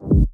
you